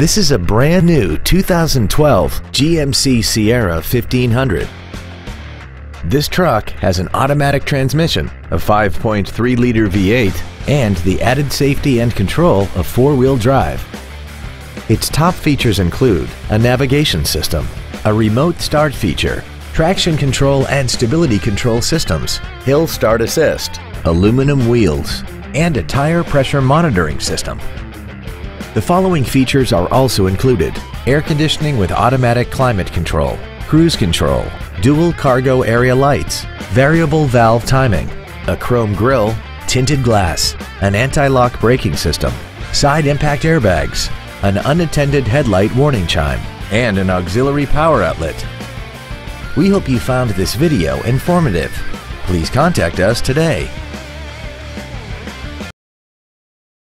This is a brand new 2012 GMC Sierra 1500. This truck has an automatic transmission, a 5.3-liter V8, and the added safety and control of four-wheel drive. Its top features include a navigation system, a remote start feature, traction control and stability control systems, hill start assist, aluminum wheels, and a tire pressure monitoring system. The following features are also included. Air conditioning with automatic climate control, cruise control, dual cargo area lights, variable valve timing, a chrome grille, tinted glass, an anti-lock braking system, side impact airbags, an unattended headlight warning chime, and an auxiliary power outlet. We hope you found this video informative. Please contact us today.